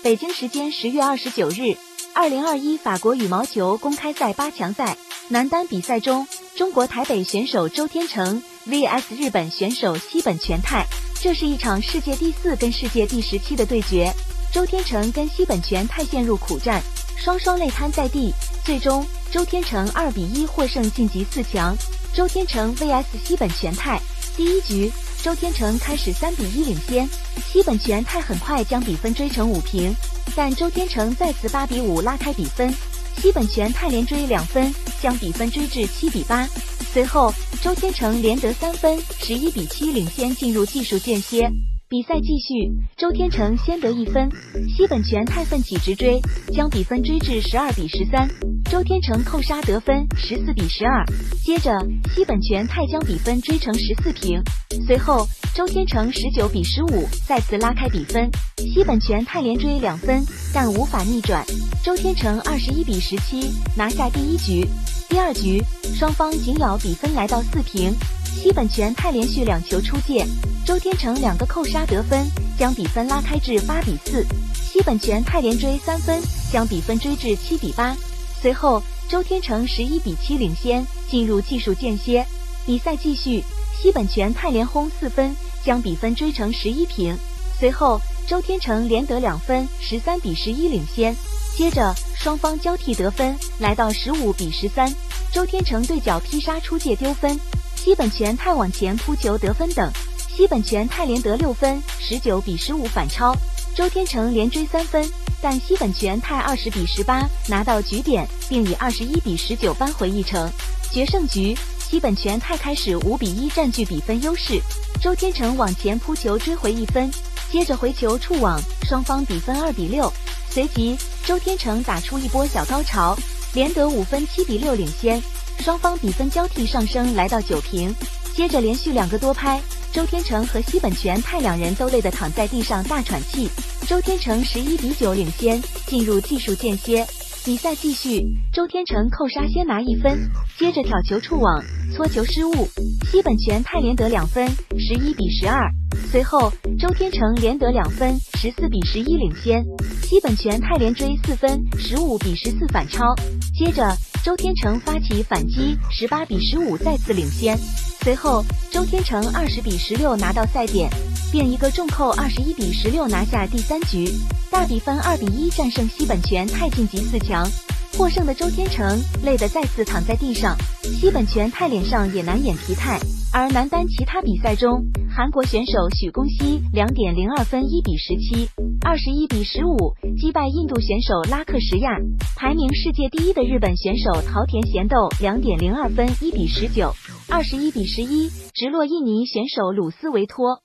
北京时间十月二十九日，二零二一法国羽毛球公开赛八强赛男单比赛中，中国台北选手周天成 vs 日本选手西本全泰，这是一场世界第四跟世界第十七的对决。周天成跟西本全泰陷入苦战，双双累瘫在地，最终周天成二比一获胜晋级四强。周天成 vs 西本全泰，第一局。周天成开始三比一领先，西本全太很快将比分追成五平，但周天成再次八比五拉开比分，西本全太连追两分，将比分追至七比八。随后周天成连得三分，十一比七领先进入技术间歇。比赛继续，周天成先得一分，西本全太奋起直追，将比分追至十二比十三。周天成扣杀得分，十四比十二。接着西本全太将比分追成十四平，随后周天成十九比十五再次拉开比分，西本全太连追两分，但无法逆转。周天成二十一比十七拿下第一局。第二局双方紧咬比分来到四平，西本泉泰连续两球出界。周天成两个扣杀得分，将比分拉开至八比四。西本泉泰连追三分，将比分追至七比八。随后，周天成十一比七领先，进入技术间歇。比赛继续，西本泉泰连轰四分，将比分追成十一平。随后，周天成连得两分，十三比十一领先。接着，双方交替得分，来到十五比十三。周天成对角劈杀出界丢分，西本全泰往前扑球得分等。西本全泰连得六分，十九比十五反超。周天成连追三分，但西本全泰二十比十八拿到局点，并以二十一比十九扳回一城。决胜局，西本全泰开始五比一占据比分优势，周天成往前扑球追回一分，接着回球触网，双方比分二比六。随即，周天成打出一波小高潮，连得五分，七比六领先。双方比分交替上升，来到九平。接着连续两个多拍。周天成和西本全泰两人都累得躺在地上大喘气。周天成十一比九领先，进入技术间歇。比赛继续，周天成扣杀先拿一分，接着挑球触网，搓球失误，西本全泰连得两分，十一比十二。随后周天成连得两分，十四比十一领先，西本全泰连追四分，十五比十四反超。接着周天成发起反击，十八比十五再次领先。随后，周天成二十比十六拿到赛点，并一个重扣二十一比十六拿下第三局，大比分二比一战胜西本全泰晋级四强。获胜的周天成累得再次躺在地上，西本全泰脸上也难掩疲态。而男单其他比赛中，韩国选手许恭熙两点零二分一比十七，二十一比十五击败印度选手拉克什亚。排名世界第一的日本选手桃田贤斗两点零二分一比十九。二十一比十一，直落印尼选手鲁斯维托。